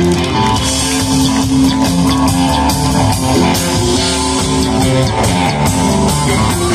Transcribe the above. Yeah.